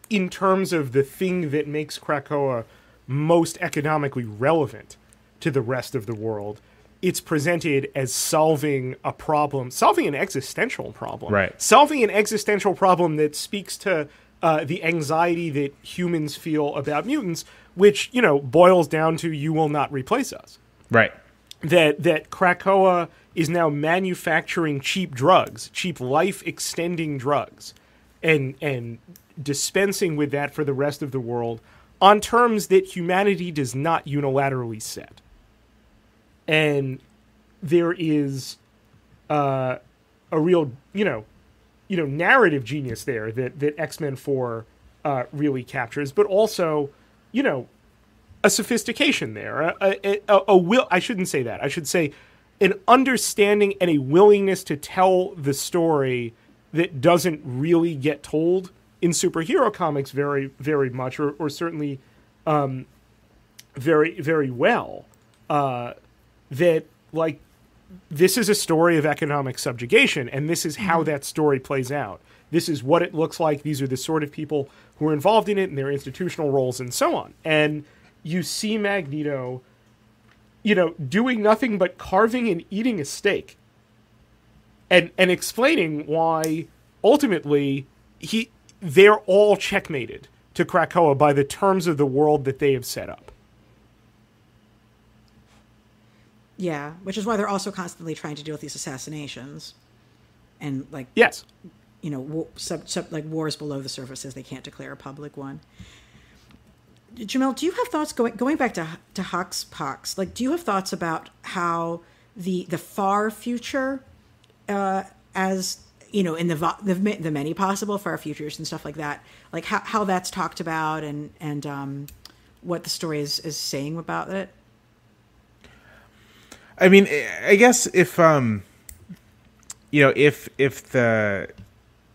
in terms of the thing that makes Krakoa most economically relevant to the rest of the world it's presented as solving a problem, solving an existential problem, right? Solving an existential problem that speaks to uh, the anxiety that humans feel about mutants, which you know boils down to "you will not replace us," right? That that Krakoa is now manufacturing cheap drugs, cheap life extending drugs, and and dispensing with that for the rest of the world on terms that humanity does not unilaterally set and there is uh, a real you know you know narrative genius there that that X Men Four uh, really captures, but also you know a sophistication there, a, a, a, a will. I shouldn't say that. I should say an understanding and a willingness to tell the story that doesn't really get told in superhero comics very very much or, or certainly um, very very well uh, that like this is a story of economic subjugation and this is how mm-hmm. that story plays out. This is what it looks like. These are the sort of people who are involved in it and their institutional roles and so on. And you see Magneto you know doing nothing but carving and eating a steak and and explaining why ultimately he they're all checkmated to Krakoa by the terms of the world that they have set up. Yeah, which is why they're also constantly trying to deal with these assassinations, and like yes, you know, sub, sub, like wars below the surface as they can't declare a public one. Jamelle, do you have thoughts going going back to to HoxPox? Like, do you have thoughts about how the the far future, uh, as you know, in the, the the many possible far futures and stuff like that, like how how that's talked about and and um, what the story is is saying about it? I mean, I guess if um, you know, if if the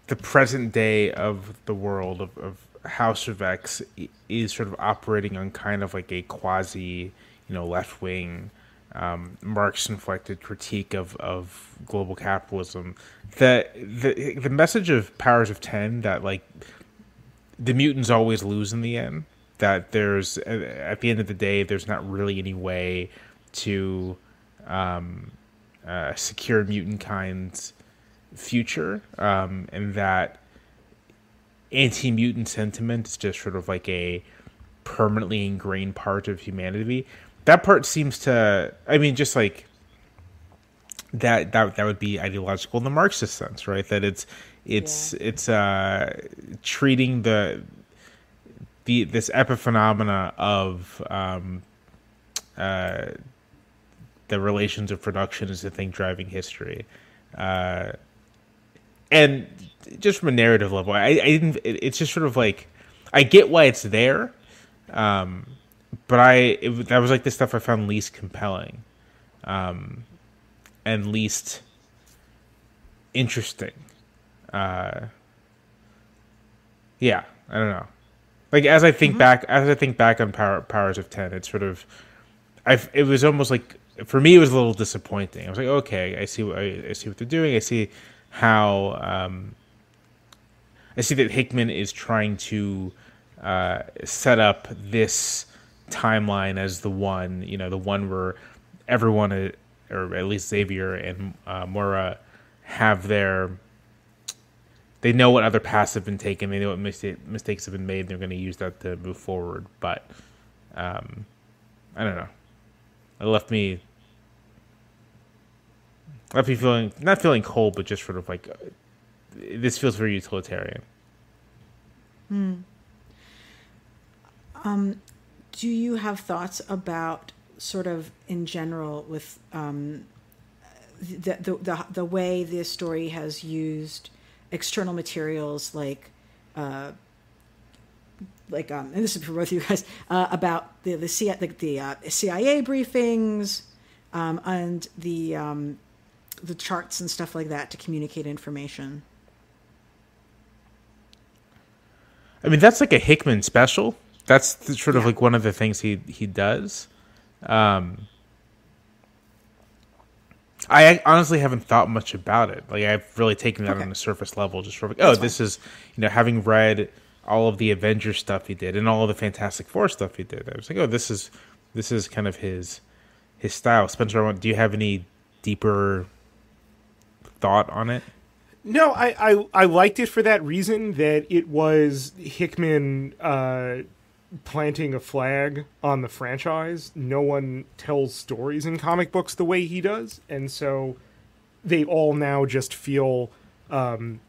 the present day of the world of, of House of X is sort of operating on kind of like a quasi, you know, left wing, um, Marx inflected critique of, of global capitalism. The, the the message of Powers of Ten that like the mutants always lose in the end. That there's at the end of the day, there's not really any way to um, uh, secure mutant kind's future, um, and that anti mutant sentiment is just sort of like a permanently ingrained part of humanity. That part seems to, I mean, just like that that that would be ideological in the Marxist sense, right? That it's it's yeah. it's uh, treating the the this epiphenomena of um, uh, the relations of production is the thing driving history. Uh, and just from a narrative level, I, I didn't. It, it's just sort of like I get why it's there, um, but I it, that was like the stuff I found least compelling, um, and least interesting. Uh, yeah, I don't know. Like as I think mm-hmm. back, as I think back on Power, Powers of Ten, it's sort of, I it was almost like for me it was a little disappointing. I was like, okay, I see what I, I see what they're doing. I see how um, I see that Hickman is trying to uh, set up this timeline as the one, you know, the one where everyone, uh, or at least Xavier and uh, Moira, have their. They know what other paths have been taken. They know what mistake, mistakes have been made. They're going to use that to move forward. But um, I don't know. It left me left me feeling not feeling cold, but just sort of like uh, this feels very utilitarian. Hmm. Um, do you have thoughts about sort of in general with um, the, the, the the way this story has used external materials like uh, like um, and this is for both of you guys uh, about the the, C- the, the uh, CIA briefings um, and the um, the charts and stuff like that to communicate information. I mean, that's like a Hickman special. That's sort of yeah. like one of the things he he does. Um, I honestly haven't thought much about it. Like I've really taken that okay. on the surface level, just for like, oh, this is you know, having read all of the Avengers stuff he did and all of the Fantastic Four stuff he did. I was like, oh, this is this is kind of his his style. Spencer, do you have any deeper thought on it? No, I, I, I liked it for that reason that it was Hickman uh, planting a flag on the franchise. No one tells stories in comic books the way he does, and so they all now just feel, um,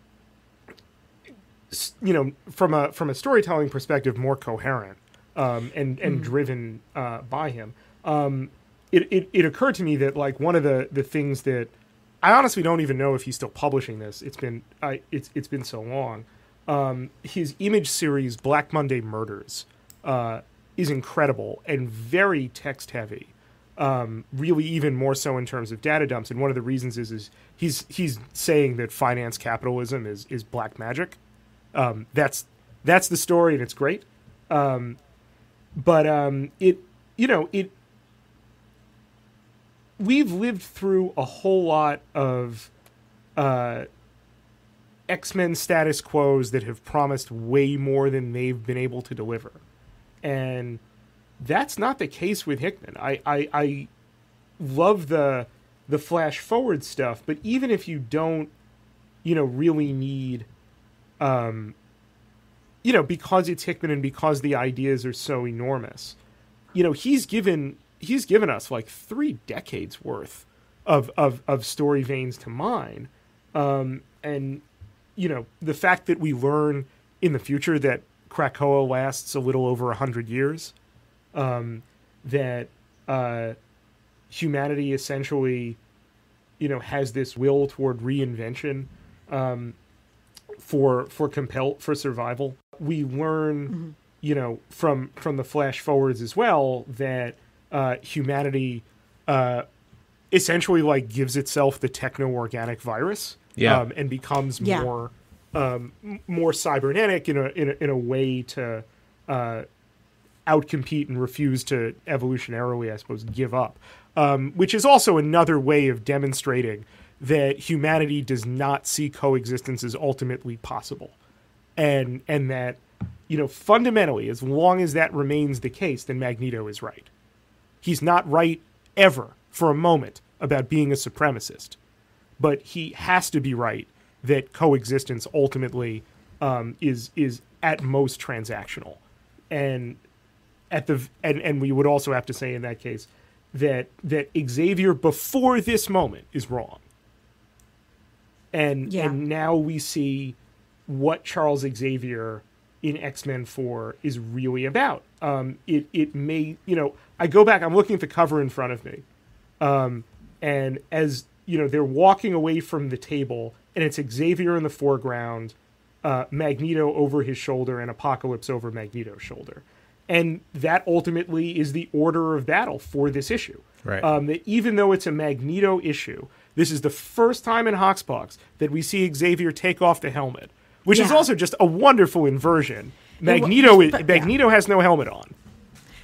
you know, from a from a storytelling perspective, more coherent um, and and mm. driven uh, by him. Um, it, it it occurred to me that like one of the the things that I honestly don't even know if he's still publishing this. It's been I, it's it's been so long. Um, his image series Black Monday Murders uh, is incredible and very text heavy. Um, really, even more so in terms of data dumps. And one of the reasons is is he's he's saying that finance capitalism is is black magic. Um, that's that's the story, and it's great. Um, but um, it you know it we've lived through a whole lot of uh, X Men status quos that have promised way more than they've been able to deliver, and that's not the case with Hickman. I I, I love the the flash forward stuff, but even if you don't, you know, really need, um, you know, because it's Hickman and because the ideas are so enormous, you know, he's given he's given us like three decades worth of of, of story veins to mine, um, and you know the fact that we learn in the future that Krakoa lasts a little over hundred years, um, that uh, humanity essentially, you know, has this will toward reinvention um, for for compel for survival. We learn, mm-hmm. you know, from from the flash forwards as well that uh, humanity uh, essentially like gives itself the techno organic virus, yeah. um, and becomes yeah. more um, more cybernetic in a, in a in a way to uh, outcompete and refuse to evolutionarily, I suppose, give up. Um, which is also another way of demonstrating that humanity does not see coexistence as ultimately possible, and and that you know fundamentally, as long as that remains the case, then Magneto is right. He's not right ever for a moment about being a supremacist, but he has to be right that coexistence ultimately um, is is at most transactional, and at the and and we would also have to say in that case that that Xavier before this moment is wrong, and yeah. and now we see what Charles Xavier in X Men Four is really about. Um, it it may you know I go back. I'm looking at the cover in front of me, um, and as you know, they're walking away from the table, and it's Xavier in the foreground, uh, Magneto over his shoulder, and Apocalypse over Magneto's shoulder, and that ultimately is the order of battle for this issue. Right. Um, that even though it's a Magneto issue, this is the first time in HoxPox that we see Xavier take off the helmet, which yeah. is also just a wonderful inversion. Magneto, Magneto yeah. has no helmet on.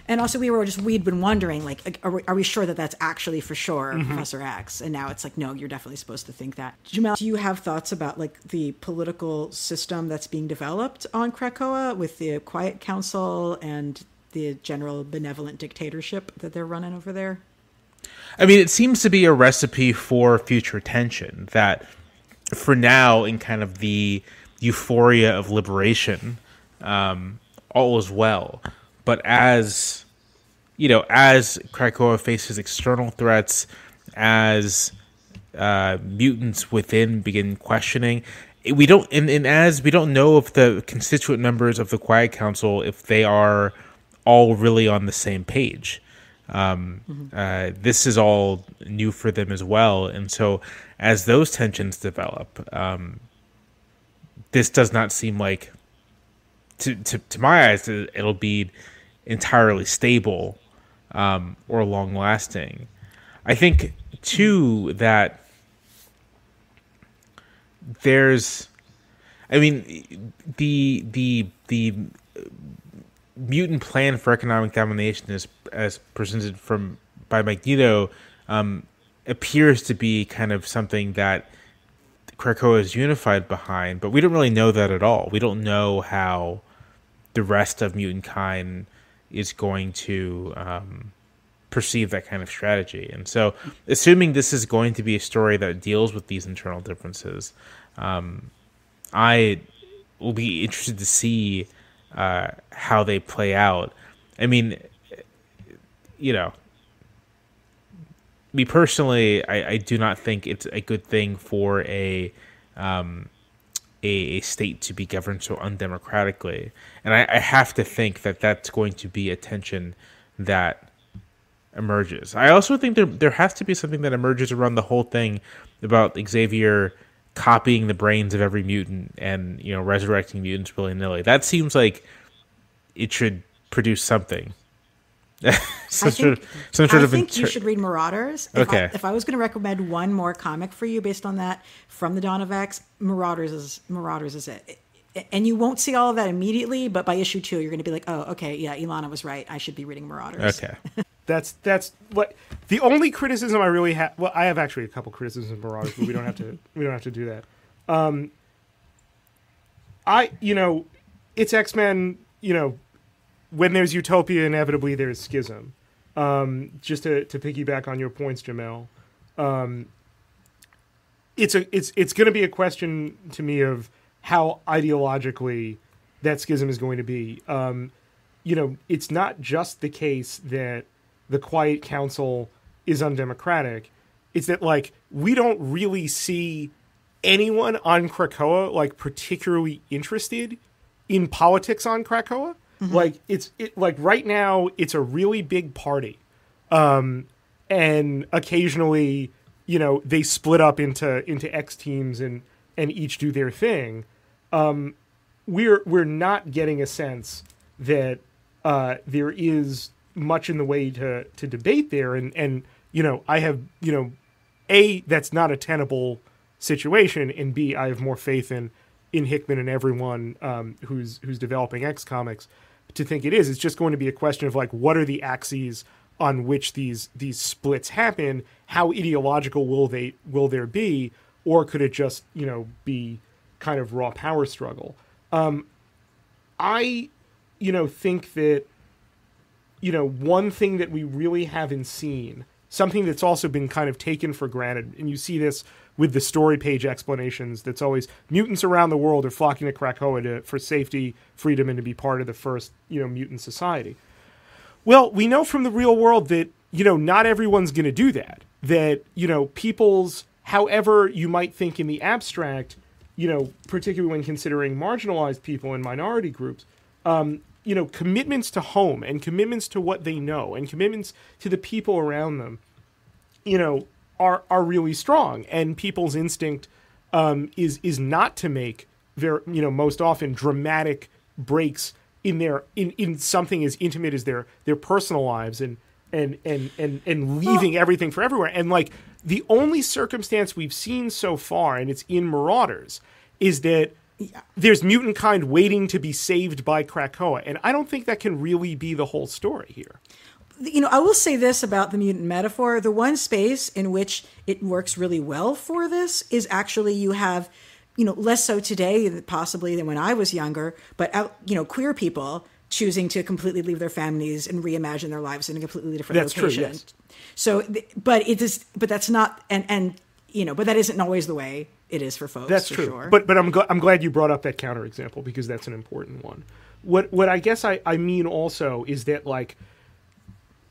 And also, we were just we'd been wondering, like, are we, are we sure that that's actually for sure mm-hmm. Professor X? And now it's like, no, you're definitely supposed to think that. Jamelle, do you have thoughts about like the political system that's being developed on Krakoa with the Quiet Council and the general benevolent dictatorship that they're running over there? I mean, it seems to be a recipe for future tension. That for now, in kind of the euphoria of liberation, um, all is well but as you know, as Krakoa faces external threats, as uh, mutants within begin questioning, we don't, and, and as we don't know if the constituent members of the Quiet Council, if they are all really on the same page. Um, mm-hmm. uh, this is all new for them as well, and so as those tensions develop, um, this does not seem like, to to, to my eyes, it'll be entirely stable um, or long lasting. I think too that there's, I mean, the the the mutant plan for economic domination is as presented from by Magneto um, appears to be kind of something that Krakoa is unified behind, but we don't really know that at all. We don't know how the rest of mutant kind is going to um, perceive that kind of strategy. And so, assuming this is going to be a story that deals with these internal differences, um, I will be interested to see uh, how they play out. I mean, you know, me personally, I, I do not think it's a good thing for a um, a, a state to be governed so undemocratically. And I, I have to think that that's going to be a tension that emerges. I also think there there has to be something that emerges around the whole thing about Xavier copying the brains of every mutant and you know resurrecting mutants willy nilly. That seems like it should produce something. some I think, sort of, some sort I of think inter- you should read Marauders. If okay. I, if I was going to recommend one more comic for you based on that from the Dawn of X, Marauders is Marauders is it. And you won't see all of that immediately, but by issue two, you're going to be like, "Oh, okay, yeah, Elana was right. I should be reading Marauders." Okay, that's that's what the only criticism I really have. Well, I have actually a couple criticisms of Marauders, but we don't have to. we don't have to do that. Um, I, you know, it's X Men. You know, when there's utopia, inevitably there's schism. Um, just to, to piggyback on your points, Jamelle, um, it's a it's it's going to be a question to me of how ideologically that schism is going to be. Um, you know, it's not just the case that the Quiet Council is undemocratic. It's that like we don't really see anyone on Krakoa like particularly interested in politics on Krakoa. Mm-hmm. Like it's it like right now it's a really big party. Um and occasionally, you know, they split up into into X teams and and each do their thing. Um we're we're not getting a sense that uh there is much in the way to to debate there and and you know, I have, you know, a that's not a tenable situation and B I have more faith in in Hickman and everyone um, who's who's developing X comics to think it is. It's just going to be a question of like what are the axes on which these these splits happen? How ideological will they will there be, or could it just you know be kind of raw power struggle? Um, I you know think that you know one thing that we really haven't seen something that's also been kind of taken for granted and you see this with the story page explanations that's always mutants around the world are flocking to Krakoa to, for safety, freedom, and to be part of the first, you know, mutant society. Well, we know from the real world that, you know, not everyone's going to do that. That, you know, people's, however you might think in the abstract, you know, particularly when considering marginalized people and minority groups, um, you know, commitments to home and commitments to what they know and commitments to the people around them, you know, are are really strong, and people's instinct um, is is not to make very you know most often dramatic breaks in their in, in something as intimate as their their personal lives and and and and and leaving everything for everywhere. And like the only circumstance we've seen so far and it's in Marauders is that there's mutant kind waiting to be saved by Krakoa and i don't think that can really be the whole story here you know, I will say this about the mutant metaphor. The one space in which it works really well for this is actually you have, you know, less so today possibly than when I was younger, but out, you know, queer people choosing to completely leave their families and reimagine their lives in a completely different that's location. True, yes. So, but it is, but that's not, and, and, you know, but that isn't always the way it is for folks. That's for true. Sure. But, but I'm, gl- I'm glad you brought up that counter example because that's an important one. What, what I guess I, I mean also is that like,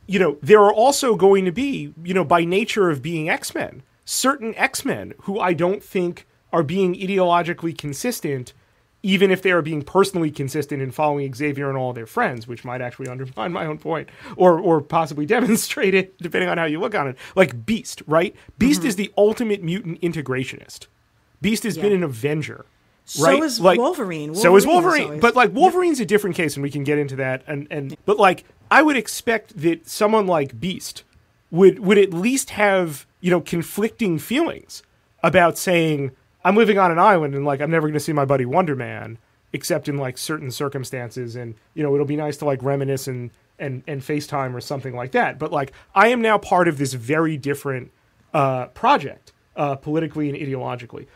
you know, there are also going to be, you know, by nature of being X Men, certain X Men who I don't think are being ideologically consistent, even if they are being personally consistent in following Xavier and all their friends, which might actually undermine my own point or or possibly demonstrate it, depending on how you look on it. Like Beast, right? Beast mm-hmm. is the ultimate mutant integrationist. Beast has yeah. been an Avenger. Right? So is like, Wolverine. Wolverine. So is Wolverine. Always... But like Wolverine's a different case, and we can get into that. And and but like I would expect that someone like Beast would would at least have you know conflicting feelings about saying I'm living on an island and like I'm never going to see my buddy Wonder Man except in like certain circumstances and you know it'll be nice to like reminisce and and and FaceTime or something like that. But like I am now part of this very different uh, project uh, politically and ideologically.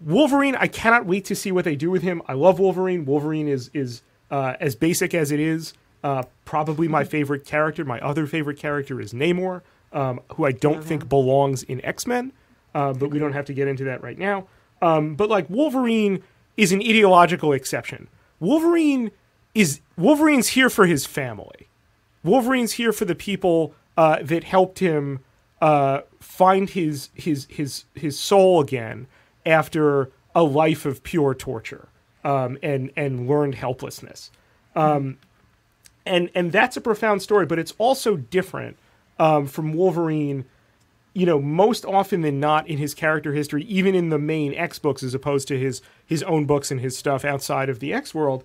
Wolverine, I cannot wait to see what they do with him. I love Wolverine. Wolverine is is uh, as basic as it is. Uh, probably my favorite character. My other favorite character is Namor, um, who I don't think belongs in X Men, uh, but we don't have to get into that right now. Um, but like Wolverine is an ideological exception. Wolverine is Wolverine's here for his family. Wolverine's here for the people uh, that helped him uh, find his his his his soul again after a life of pure torture um, and and learned helplessness. Um, and and that's a profound story, but it's also different um, from Wolverine you know, most often than not in his character history, even in the main X books, as opposed to his his own books and his stuff outside of the X world,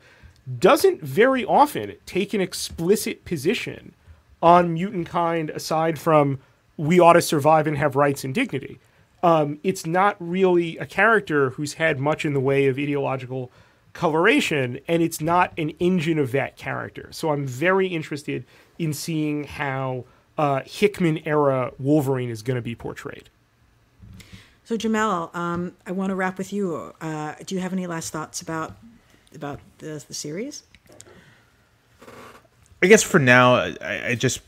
doesn't very often take an explicit position on mutant kind aside from we ought to survive and have rights and dignity. Um, it's not really a character who's had much in the way of ideological coloration, and it's not an engine of that character. So I'm very interested in seeing how uh, Hickman era Wolverine is going to be portrayed. So Jamelle, um, I want to wrap with you. Uh, do you have any last thoughts about about the, the series? I guess for now, I, I, just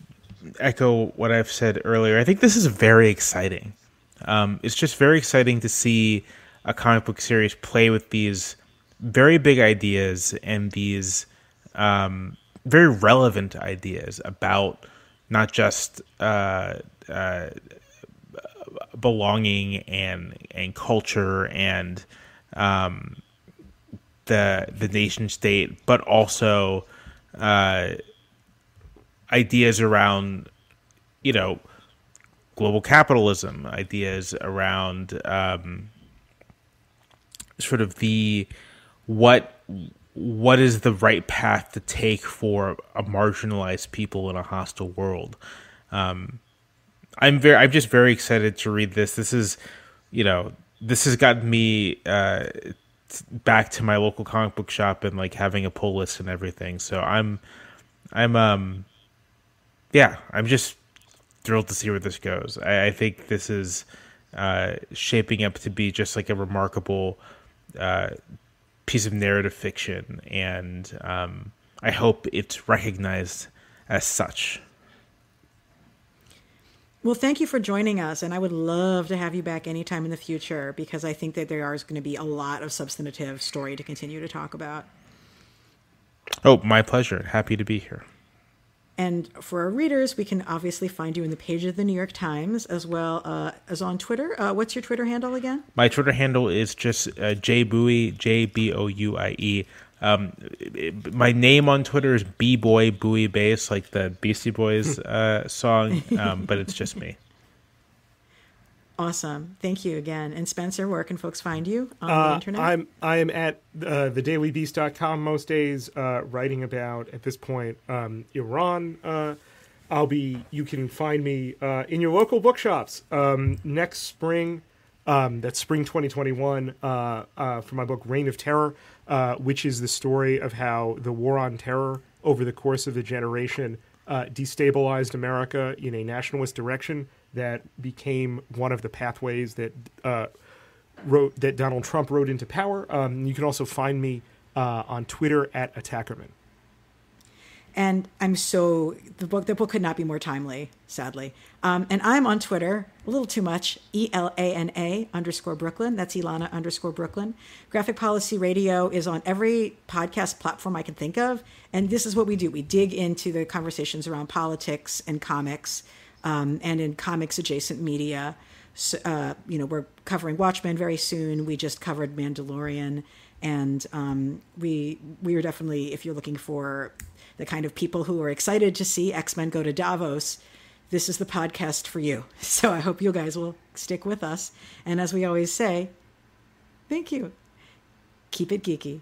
echo what I've said earlier. I think this is very exciting. Um, it's just very exciting to see a comic book series play with these very big ideas and these um, very relevant ideas about not just uh, uh, belonging and and culture and um, the the nation state, but also uh, ideas around you know global capitalism, ideas around um, sort of the what what is the right path to take for a marginalized people in a hostile world. Um, I'm very I'm just very excited to read this. This is you know this has gotten me uh, back to my local comic book shop and like having a pull list and everything. So I'm I'm um yeah I'm just thrilled to see where this goes. I, I think this is uh, shaping up to be just like a remarkable uh, piece of narrative fiction, and um, I hope it's recognized as such. Well, thank you for joining us, and I would love to have you back anytime in the future because I think that there is going to be a lot of substantive story to continue to talk about. Oh, my pleasure. Happy to be here. And for our readers, we can obviously find you in the page of the New York Times as well uh, as on Twitter. Uh, what's your Twitter handle again? My Twitter handle is just uh, J Bouie, J B O U I E. Um, my name on Twitter is B Boy Bowie Bass, like the Beastie Boys uh, song, um, but it's just me. Awesome. Thank you again. And Spencer, where can folks find you on uh, the internet? I'm I am at uh, thedailybeast.com most days, uh, writing about at this point um, Iran. Uh, I'll be. You can find me uh, in your local bookshops um, next spring. Um, that's spring 2021 uh, uh, for my book Reign of Terror, which is the story of how the war on terror over the course of a generation destabilized America in a nationalist direction that became one of the pathways that uh, wrote that Donald Trump wrote into power. Um, you can also find me uh, on Twitter at Attackerman. And I'm so the book the book could not be more timely, sadly. Um, and I'm on Twitter a little too much. E L A N A underscore Brooklyn. That's Elana underscore Brooklyn. Graphic Policy Radio is on every podcast platform I can think of. And this is what we do. We dig into the conversations around politics and comics um, and in comics adjacent media. So, uh, you know, we're covering Watchmen very soon. We just covered Mandalorian, and um, we we are definitely, if you're looking for the kind of people who are excited to see X Men go to Davos, this is the podcast for you. So I hope you guys will stick with us. And as we always say, thank you. Keep it geeky.